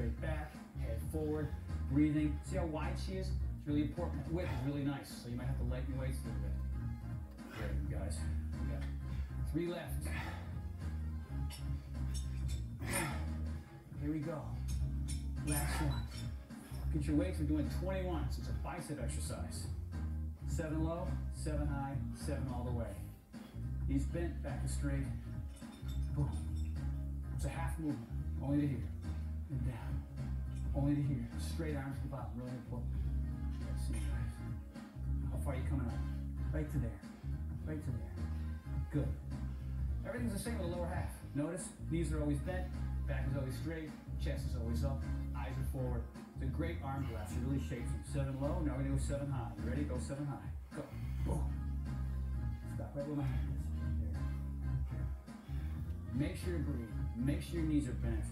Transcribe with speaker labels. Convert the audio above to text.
Speaker 1: straight back, head forward, breathing. See how wide she is? It's really important. Width is really nice, so you might have to lighten your weights a little bit. Great, you guys. We got three left. Here we go. Last one. Get your weights. We're doing 21, so it's a bicep exercise. Seven low, seven high, seven all the way. Knees bent, back is straight. Boom. It's a half movement, only to here and down. Only to here. Straight arms to the bottom, really important. Let's see, guys. How far are you coming up? Right to there. Right to there. Good. Everything's the same with the lower half. Notice knees are always bent, back is always straight, chest is always up, eyes are forward. It's a great arm collapse. It really shapes you. Seven low, now we're gonna go seven high. You ready? Go seven high. Go. Boom. Stop right where my hand is. There. Make sure you breathe. Make sure your knees are bent.